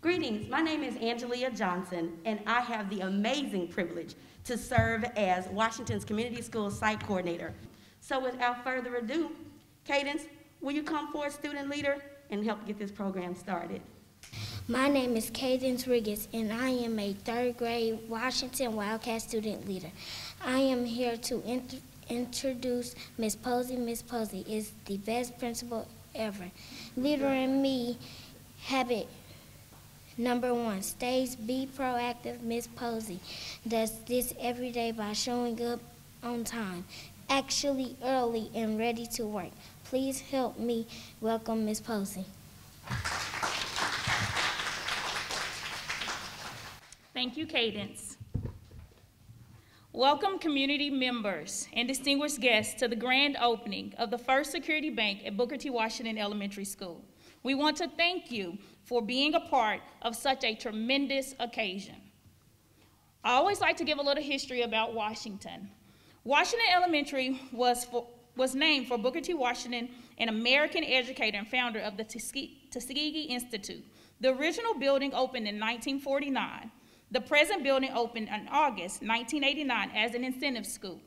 Greetings, my name is Angelia Johnson, and I have the amazing privilege to serve as Washington's Community Schools Site Coordinator. So without further ado, Cadence, will you come forward, student leader, and help get this program started? My name is Cadence Riggins, and I am a third grade Washington Wildcat student leader. I am here to int introduce Miss Posey. Miss Posey is the best principal ever. Leader in me habit Number one, stays be proactive. Miss Posey does this every day by showing up on time, actually early and ready to work. Please help me welcome Miss Posey. Thank you, Cadence. Welcome community members and distinguished guests to the grand opening of the First Security Bank at Booker T. Washington Elementary School. We want to thank you for being a part of such a tremendous occasion. I always like to give a little history about Washington. Washington Elementary was, for, was named for Booker T. Washington, an American educator and founder of the Tuskegee Institute. The original building opened in 1949. The present building opened in August 1989 as an incentive school.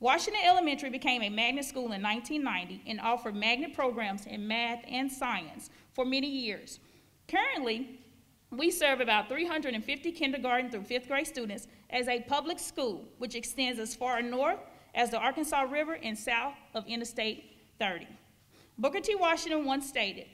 Washington Elementary became a magnet school in 1990 and offered magnet programs in math and science for many years. Currently, we serve about 350 kindergarten through fifth grade students as a public school, which extends as far north as the Arkansas River and south of Interstate 30. Booker T. Washington once stated,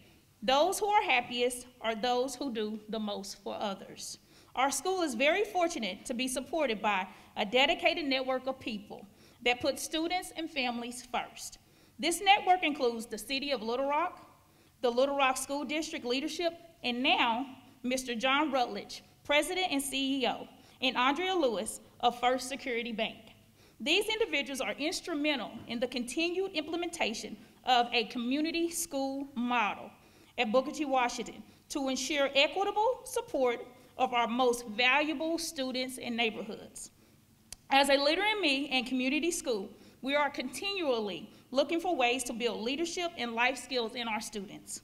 those who are happiest are those who do the most for others. Our school is very fortunate to be supported by a dedicated network of people that put students and families first. This network includes the City of Little Rock, the Little Rock School District leadership, and now Mr. John Rutledge, President and CEO, and Andrea Lewis of First Security Bank. These individuals are instrumental in the continued implementation of a community school model at Booker T. Washington to ensure equitable support of our most valuable students and neighborhoods. As a leader in me and community school, we are continually looking for ways to build leadership and life skills in our students.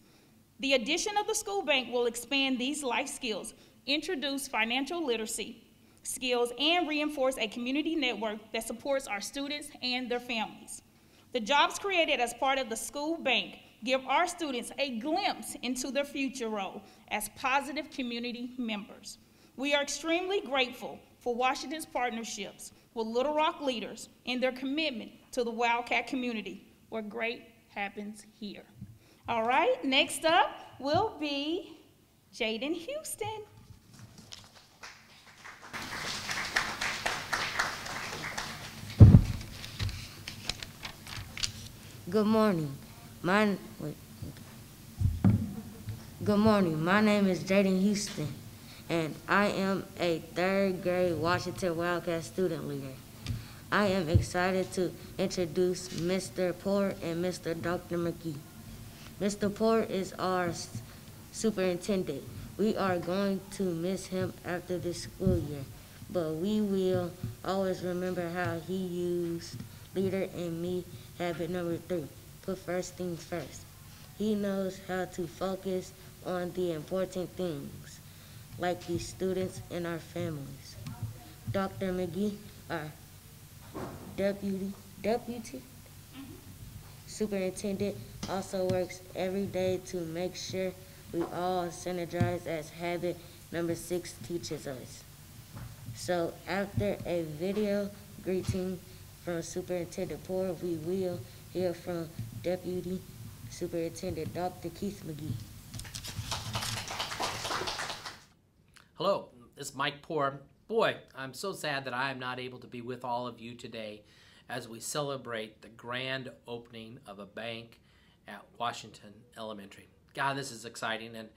The addition of the school bank will expand these life skills, introduce financial literacy skills, and reinforce a community network that supports our students and their families. The jobs created as part of the school bank give our students a glimpse into their future role as positive community members. We are extremely grateful for Washington's partnerships with Little Rock leaders and their commitment to the Wildcat community, where great happens here. All right, next up will be Jaden Houston. Good morning. My, wait. Good morning. My name is Jaden Houston and I am a third grade Washington Wildcat student leader. I am excited to introduce Mr. Port and Mr. Dr. McGee. Mr. Port is our superintendent. We are going to miss him after this school year, but we will always remember how he used leader in me habit number three, put first things first. He knows how to focus on the important things like the students and our families. Dr. McGee, our deputy, deputy mm-hmm. superintendent, also works every day to make sure we all synergize as habit number six teaches us. So after a video greeting from Superintendent Poore, we will hear from Deputy Superintendent Dr. Keith McGee. Hello, it's Mike Poore. Boy, I'm so sad that I am not able to be with all of you today as we celebrate the grand opening of a bank at Washington Elementary. God, this is exciting and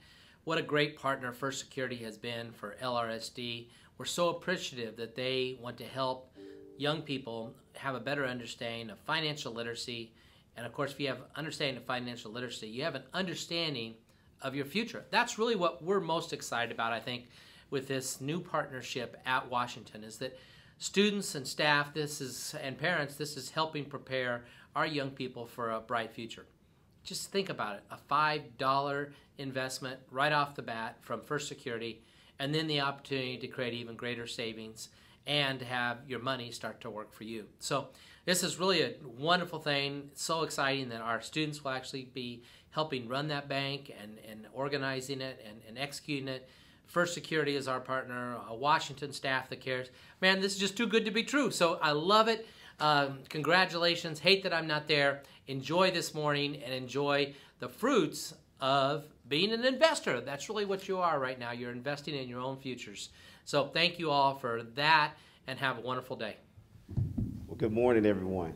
what a great partner First Security has been for LRSD. We're so appreciative that they want to help young people have a better understanding of financial literacy. And of course, if you have understanding of financial literacy, you have an understanding of your future. That's really what we're most excited about, I think, with this new partnership at Washington is that students and staff this is and parents this is helping prepare our young people for a bright future. Just think about it, a $5 investment right off the bat from First Security and then the opportunity to create even greater savings and have your money start to work for you. So this is really a wonderful thing. It's so exciting that our students will actually be helping run that bank and, and organizing it and, and executing it. First Security is our partner, a Washington staff that cares. Man, this is just too good to be true. So I love it. Um, congratulations. Hate that I'm not there. Enjoy this morning and enjoy the fruits of being an investor. That's really what you are right now. You're investing in your own futures. So thank you all for that and have a wonderful day. Well, good morning, everyone.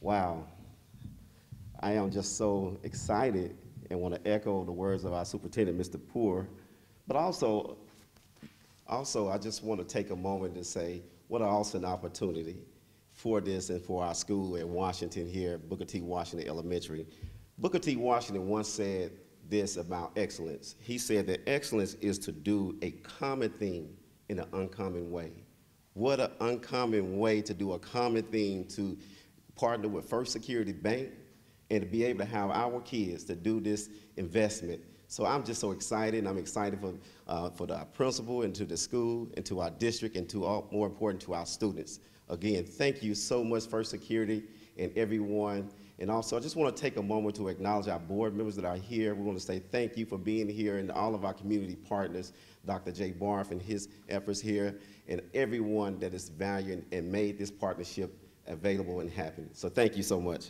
Wow. I am just so excited and want to echo the words of our superintendent, Mr. Poore. But also, also, I just want to take a moment to say what an awesome opportunity for this and for our school in Washington here, Booker T. Washington Elementary. Booker T. Washington once said this about excellence. He said that excellence is to do a common thing in an uncommon way. What an uncommon way to do a common thing to partner with First Security Bank and to be able to have our kids to do this investment. So I'm just so excited. I'm excited for, uh, for the principal and to the school and to our district and to all, more important to our students. Again, thank you so much, First Security and everyone. And also, I just want to take a moment to acknowledge our board members that are here. We want to say thank you for being here and all of our community partners, Dr. Jay Barth and his efforts here, and everyone that is valued and made this partnership available and happen. So thank you so much.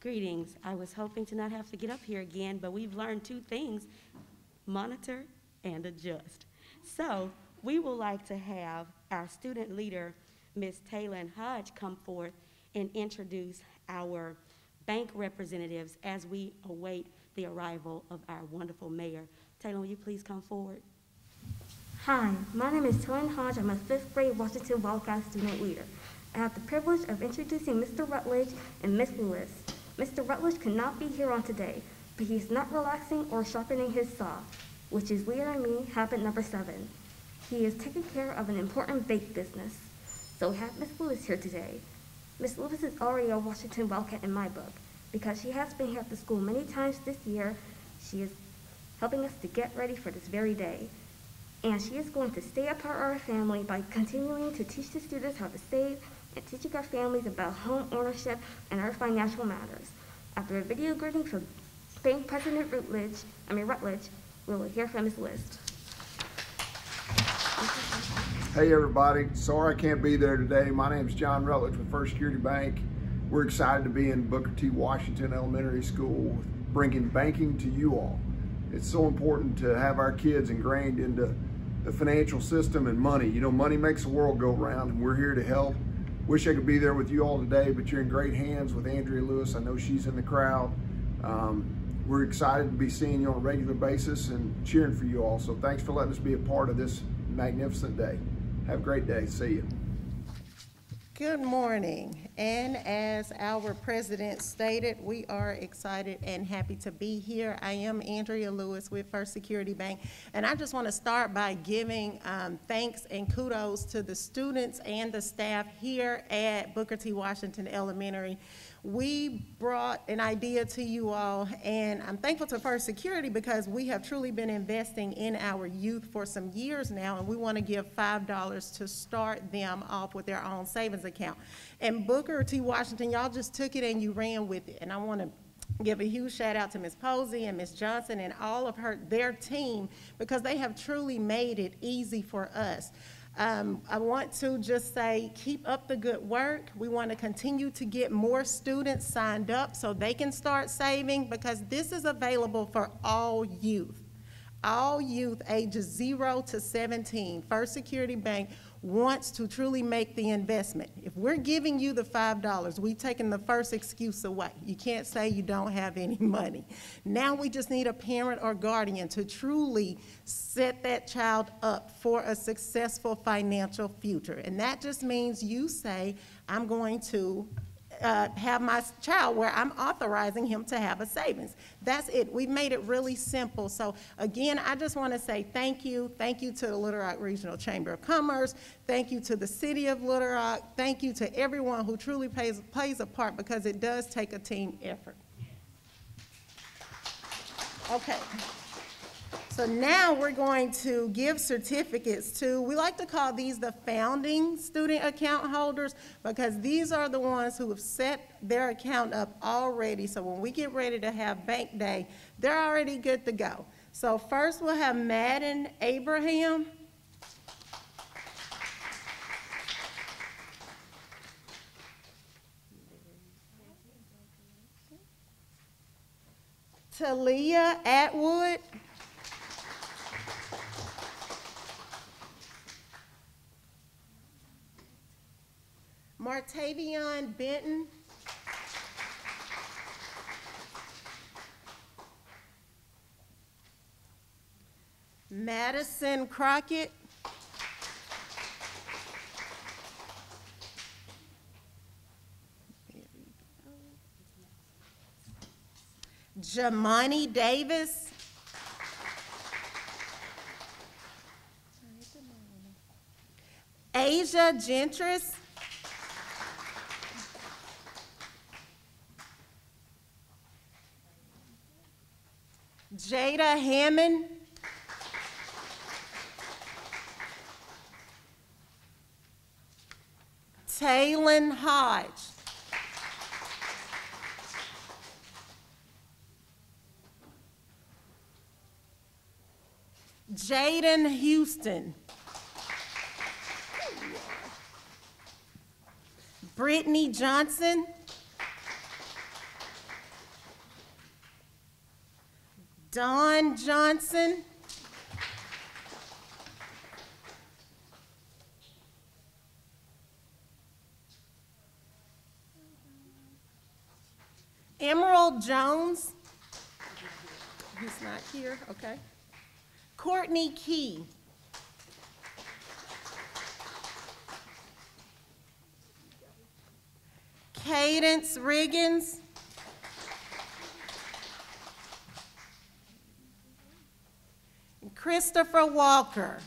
Greetings. I was hoping to not have to get up here again, but we've learned two things, monitor and adjust. So we would like to have our student leader, Ms. Taylor Hodge, come forth and introduce our bank representatives as we await the arrival of our wonderful mayor. Taylor, will you please come forward? Hi, my name is Taylor Hodge. I'm a fifth grade Washington Wildcat student leader. I have the privilege of introducing Mr. Rutledge and Miss Lewis. Mr. Rutledge could not be here on today, but he's not relaxing or sharpening his saw, which is Leader in Me habit number seven. He is taking care of an important bake business. So we have Miss Lewis here today. Miss Lewis is already a Washington Wildcat in my book because she has been here at the school many times this year. She is helping us to get ready for this very day. And she is going to stay a part of our family by continuing to teach the students how to save and teaching our families about home ownership and other financial matters. After a video greeting from Bank President Rutledge, I mean Rutledge, we will hear from Ms. List. Hey everybody, sorry I can't be there today. My name is John Rutledge with First Security Bank. We're excited to be in Booker T. Washington Elementary School, bringing banking to you all. It's so important to have our kids ingrained into the financial system and money. You know, money makes the world go round and we're here to help. Wish I could be there with you all today, but you're in great hands with Andrea Lewis. I know she's in the crowd. Um, we're excited to be seeing you on a regular basis and cheering for you all. So thanks for letting us be a part of this magnificent day. Have a great day. See you. Good morning. And as our president stated, we are excited and happy to be here. I am Andrea Lewis with First Security Bank. And I just want to start by giving um, thanks and kudos to the students and the staff here at Booker T. Washington Elementary we brought an idea to you all, and I'm thankful to First Security because we have truly been investing in our youth for some years now, and we want to give $5 to start them off with their own savings account. And Booker T. Washington, y'all just took it and you ran with it, and I want to give a huge shout out to Ms. Posey and Ms. Johnson and all of her their team because they have truly made it easy for us. Um, I want to just say, keep up the good work. We want to continue to get more students signed up so they can start saving because this is available for all youth. All youth ages 0 to 17. First Security Bank wants to truly make the investment. If we're giving you the five dollars, we've taken the first excuse away. You can't say you don't have any money. Now we just need a parent or guardian to truly set that child up for a successful financial future. And that just means you say, I'm going to uh, have my child where I'm authorizing him to have a savings. That's it. We've made it really simple. So again, I just want to say thank you. Thank you to the Little Rock Regional Chamber of Commerce. Thank you to the City of Little Rock. Thank you to everyone who truly plays, plays a part because it does take a team effort. Okay. So now we're going to give certificates to, we like to call these the founding student account holders because these are the ones who have set their account up already. So when we get ready to have bank day, they're already good to go. So first we'll have Madden Abraham. Talia Atwood. Martavion Benton. Madison Crockett. Jamani Davis. Asia Gentris. Jada Hammond. Taylon Hodge. Jaden Houston. Brittany Johnson. Don Johnson. Emerald Jones. He's not here, okay. Courtney Key. Cadence Riggins. Christopher Walker.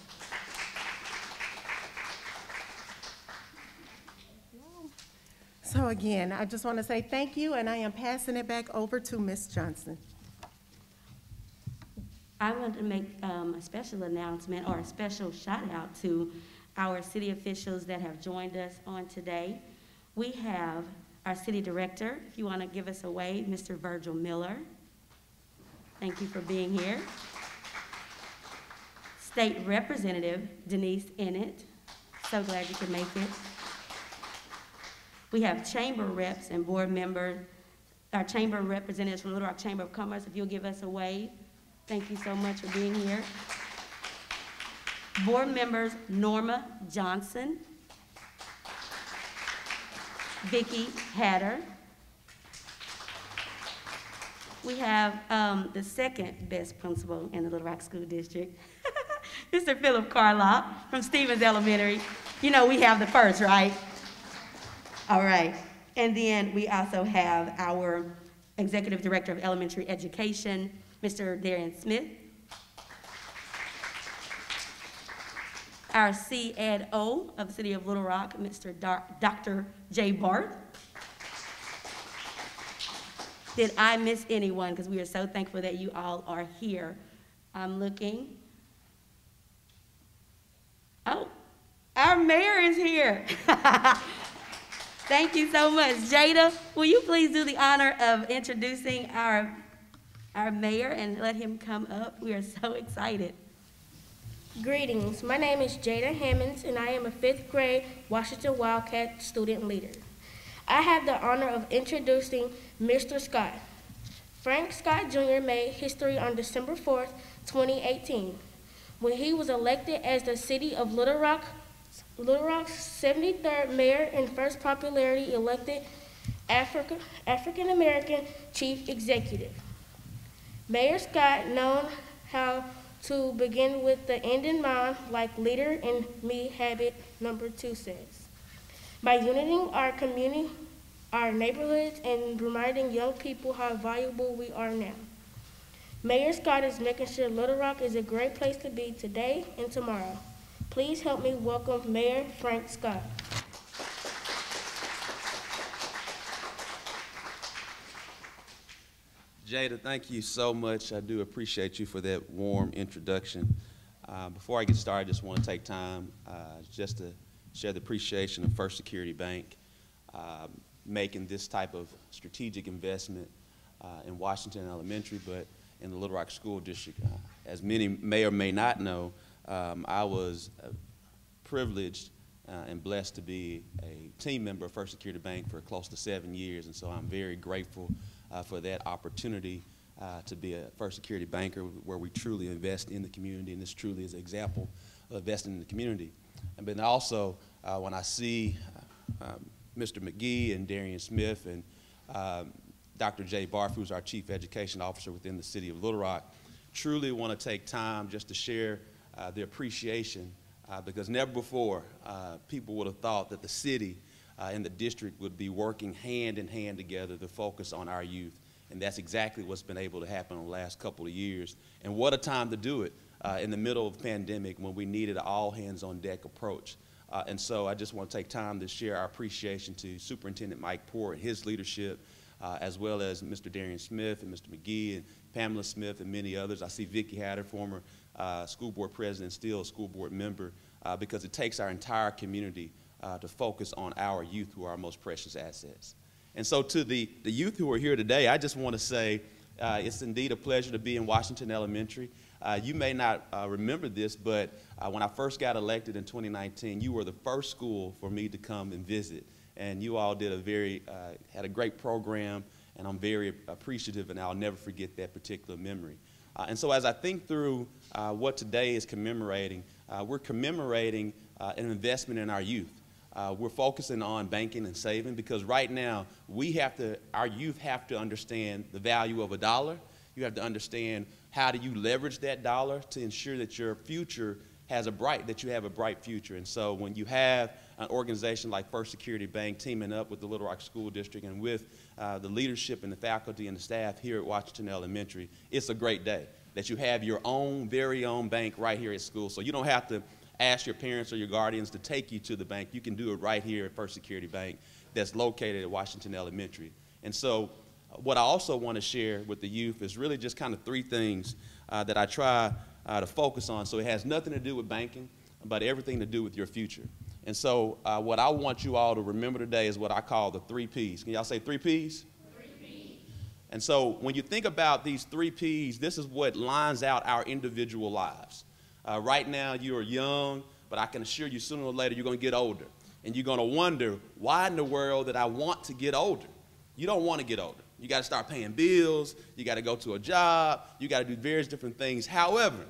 So again, I just want to say thank you, and I am passing it back over to Ms. Johnson. I want to make um, a special announcement or a special shout out to our city officials that have joined us on today. We have our city director, if you want to give us a wave, Mr. Virgil Miller. Thank you for being here. State Representative Denise Ennett. So glad you could make it. We have chamber reps and board members, our chamber representatives from Little Rock Chamber of Commerce, if you'll give us a wave. Thank you so much for being here. Board members Norma Johnson, Vicki Hatter. We have um, the second best principal in the Little Rock School District, Mr. Philip Carlock from Stephens Elementary. You know we have the first, right? All right. And then we also have our Executive Director of Elementary Education, Mr. Darian Smith. Our CEDO of the City of Little Rock, Mr. Dr. J. Barth. Did I miss anyone? Because we are so thankful that you all are here. I'm looking. Oh, our mayor is here. Thank you so much. Jada, will you please do the honor of introducing our, our mayor and let him come up? We are so excited. Greetings. My name is Jada Hammonds, and I am a fifth grade Washington Wildcat student leader. I have the honor of introducing Mr. Scott. Frank Scott Jr. made history on December 4th, 2018, when he was elected as the City of Little Rock Little Rock's 73rd mayor and first popularity elected Africa, African American chief executive. Mayor Scott known how to begin with the end in mind, like leader in me habit number two says. By uniting our community, our neighborhoods, and reminding young people how valuable we are now. Mayor Scott is making sure Little Rock is a great place to be today and tomorrow. Please help me welcome Mayor Frank Scott. Jada, thank you so much. I do appreciate you for that warm introduction. Uh, before I get started, I just want to take time uh, just to share the appreciation of First Security Bank uh, making this type of strategic investment uh, in Washington Elementary, but in the Little Rock School District. Uh, as many may or may not know, um, I was uh, privileged and blessed to be a team member of First Security Bank for close to seven years, and so I'm very grateful uh, for that opportunity uh, to be a first security banker where we truly invest in the community, and this truly is an example of investing in the community. And then also, uh, when I see Mr. Um, McGee and Darian Smith and um, Dr. Jay Barth, who's our Chief Education Officer within the City of Little Rock, truly want to take time just to share uh, the appreciation uh, because never before uh, people would have thought that the city uh, and the district would be working hand in hand together to focus on our youth. And that's exactly what's been able to happen in the last couple of years. And what a time to do it uh, in the middle of pandemic when we needed an all hands on deck approach. And so I just want to take time to share our appreciation to Superintendent Mike Poore and his leadership, uh, as well as Mr. Darian Smith and Mr. McGee and Pamela Smith and many others. I see Vicki Hatter, former uh, school board president, still a school board member, uh, because it takes our entire community uh, to focus on our youth who are our most precious assets. And so, to the, the youth who are here today, I just want to say uh, it's indeed a pleasure to be in Washington Elementary. Uh, you may not remember this, but when I first got elected in 2019, you were the first school for me to come and visit. And you all did a very, had a great program, and I'm very appreciative, and I'll never forget that particular memory. Uh, and so, as I think through what today is commemorating, we're commemorating an investment in our youth. Uh, we're focusing on banking and saving because right now we have to, our youth have to understand the value of a dollar. You have to understand how do you leverage that dollar to ensure that your future has a bright, that you have a bright future. And so when you have an organization like First Security Bank teaming up with the Little Rock School District and with uh, the leadership and the faculty and the staff here at Washington Elementary, it's a great day that you have your own very own bank right here at school. So you don't have to ask your parents or your guardians to take you to the bank. You can do it right here at First Security Bank that's located at Washington Elementary. And so uh, what I also want to share with the youth is really just kind of three things uh, that I try uh, to focus on. So it has nothing to do with banking, but everything to do with your future. And so uh, what I want you all to remember today is what I call the three Ps. Can y'all say three Ps? Three P's. And so when you think about these three Ps, this is what lines out our individual lives. Uh, right now, you are young, but I can assure you sooner or later you're going to get older. And you're going to wonder, why in the world did I want to get older? You don't want to get older. You got to start paying bills. You got to go to a job. You got to do various different things. However,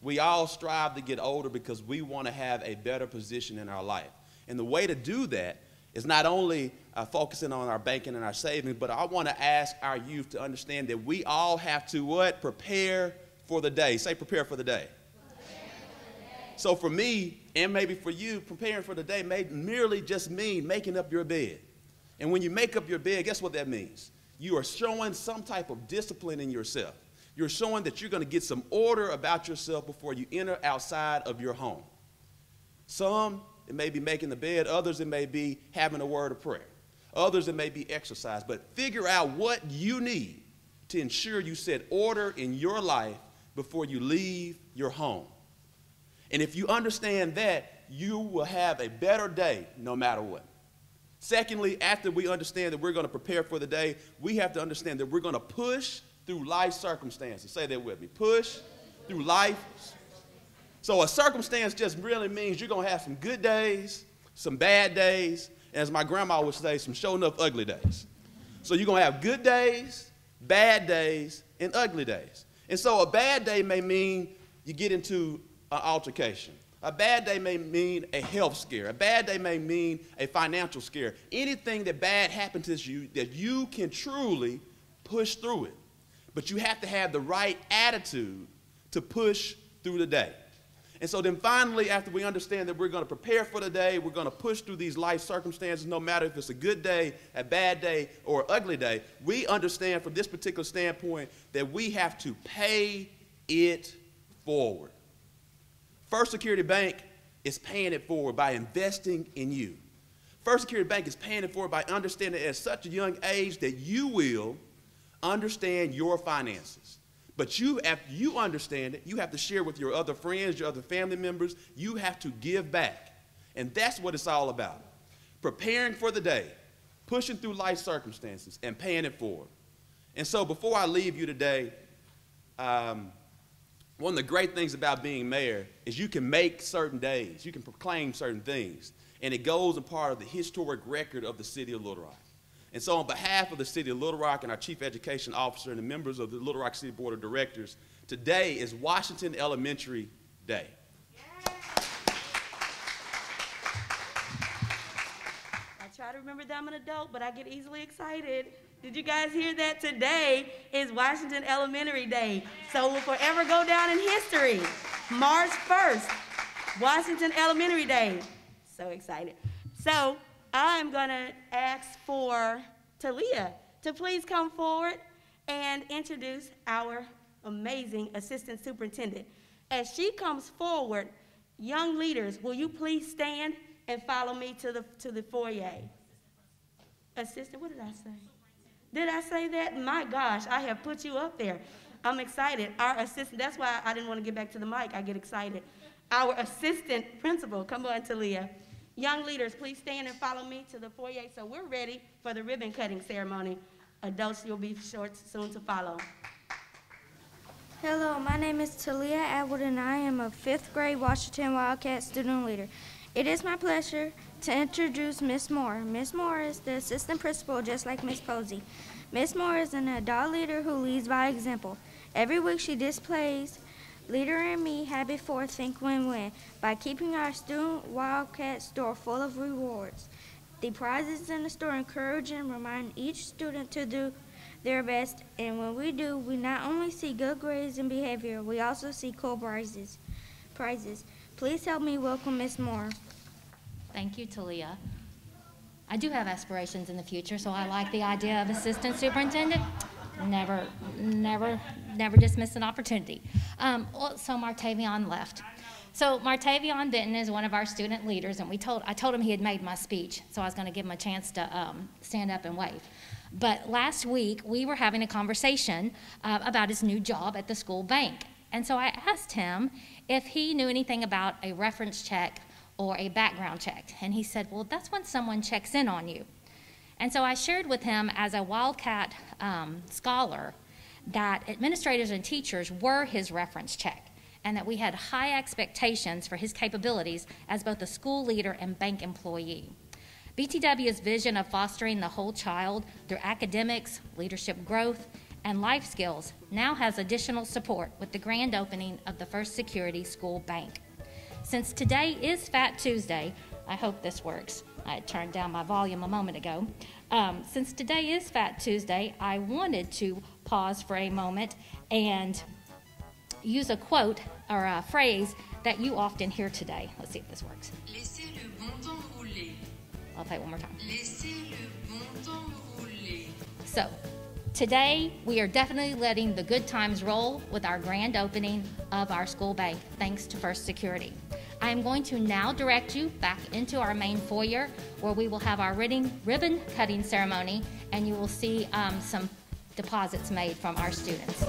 we all strive to get older because we want to have a better position in our life. And the way to do that is not only uh, focusing on our banking and our savings, but I want to ask our youth to understand that we all have to what? Prepare for the day. Say prepare for the day. So for me, and maybe for you, preparing for the day may merely just mean making up your bed. And when you make up your bed, guess what that means? You are showing some type of discipline in yourself. You're showing that you're going to get some order about yourself before you enter outside of your home. Some, it may be making the bed. Others, it may be having a word of prayer. Others, it may be exercise. But figure out what you need to ensure you set order in your life before you leave your home. And if you understand that, you will have a better day no matter what. Secondly, after we understand that we're going to prepare for the day, we have to understand that we're going to push through life circumstances. Say that with me. Push through life. So a circumstance just really means you're going to have some good days, some bad days, and as my grandma would say, some showing up ugly days. So you're going to have good days, bad days, and ugly days. And so a bad day may mean you get into an altercation. A, A bad day may mean a health scare. A bad day may mean a financial scare. Anything that bad happens to you, that you can truly push through it. But you have to have the right attitude to push through the day. And so then finally, after we understand that we're going to prepare for the day, we're going to push through these life circumstances, no matter if it's a good day, a bad day, or an ugly day, we understand from this particular standpoint that we have to pay it forward. First Security Bank is paying it forward by investing in you. First Security Bank is paying it forward by understanding at such a young age that you will understand your finances. But you, after you understand it, you have to share with your other friends, your other family members. You have to give back. And that's what it's all about. Preparing for the day, pushing through life circumstances, and paying it forward. And so before I leave you today, um, one of the great things about being mayor is you can make certain days, you can proclaim certain things, and it goes in part of the historic record of the city of Little Rock. And so, on behalf of the City of Little Rock and our Chief Education Officer and the members of the Little Rock City Board of Directors, today is Washington Elementary Day. I try to remember that I'm an adult, but I get easily excited. Did you guys hear that? Today is Washington Elementary Day. So will forever go down in history. March 1st, Washington Elementary Day. So excited. So I'm going to ask for Talia to please come forward and introduce our amazing assistant superintendent. As she comes forward, young leaders, will you please stand and follow me to the, to the foyer? Assistant, what did I say? Did I say that? My gosh, I have put you up there. I'm excited. Our assistant, that's why I didn't want to get back to the mic. I get excited. Our assistant principal, come on, Talia. Young leaders, please stand and follow me to the foyer so we're ready for the ribbon cutting ceremony. Adults, you'll be short soon to follow. Hello, my name is Talia Atwood and I am a fifth grade Washington Wildcat student leader. It is my pleasure to introduce Miss Moore. Miss Moore is the assistant principal just like Miss Posey. Miss Moore is an adult leader who leads by example. Every week she displays Leader in me had before think win-win by keeping our student Wildcat store full of rewards. The prizes in the store encourage and remind each student to do their best, and when we do, we not only see good grades and behavior, we also see cool prizes. Prizes. Please help me welcome Miss Moore. Thank you, Talia. I do have aspirations in the future, so I like the idea of assistant superintendent. Never, never never dismiss an opportunity. Um, so Martavion left. So Martavion Benton is one of our student leaders, and we told I told him he had made my speech, so I was going to give him a chance to um, stand up and wave. But last week we were having a conversation uh, about his new job at the school bank, and so I asked him if he knew anything about a reference check or a background check, and he said, "Well, that's when someone checks in on you." And so I shared with him as a Wildcat um, scholar that administrators and teachers were his reference check and that we had high expectations for his capabilities as both a school leader and bank employee. BTW's vision of fostering the whole child through academics, leadership growth, and life skills now has additional support with the grand opening of the First Security School Bank. Since today is Fat Tuesday, I hope this works. I turned down my volume a moment ago. Um, since today is Fat Tuesday, I wanted to pause for a moment and use a quote or a phrase that you often hear today. Let's see if this works. I'll play it one more time. So, today we are definitely letting the good times roll with our grand opening of our school bank, thanks to First Security. I am going to now direct you back into our main foyer where we will have our ribbon cutting ceremony and you will see um, some deposits made from our students.